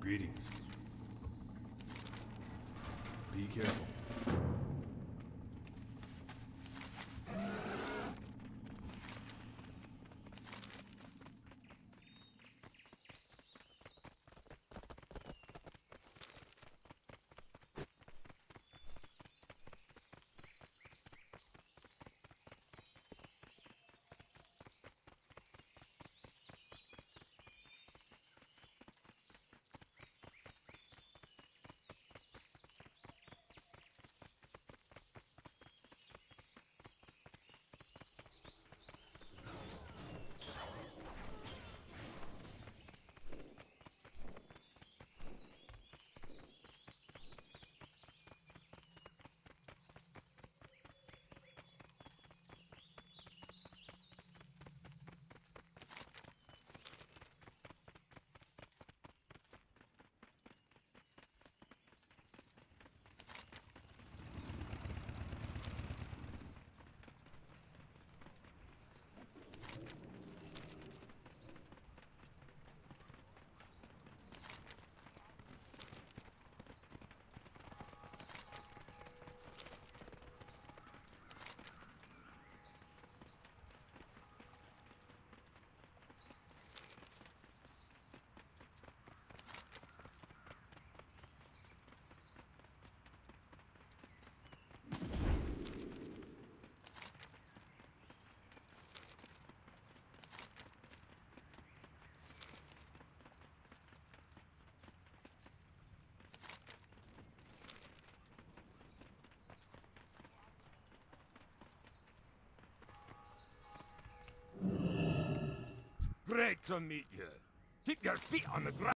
Greetings. Be careful. Great to meet you. Keep your feet on the ground.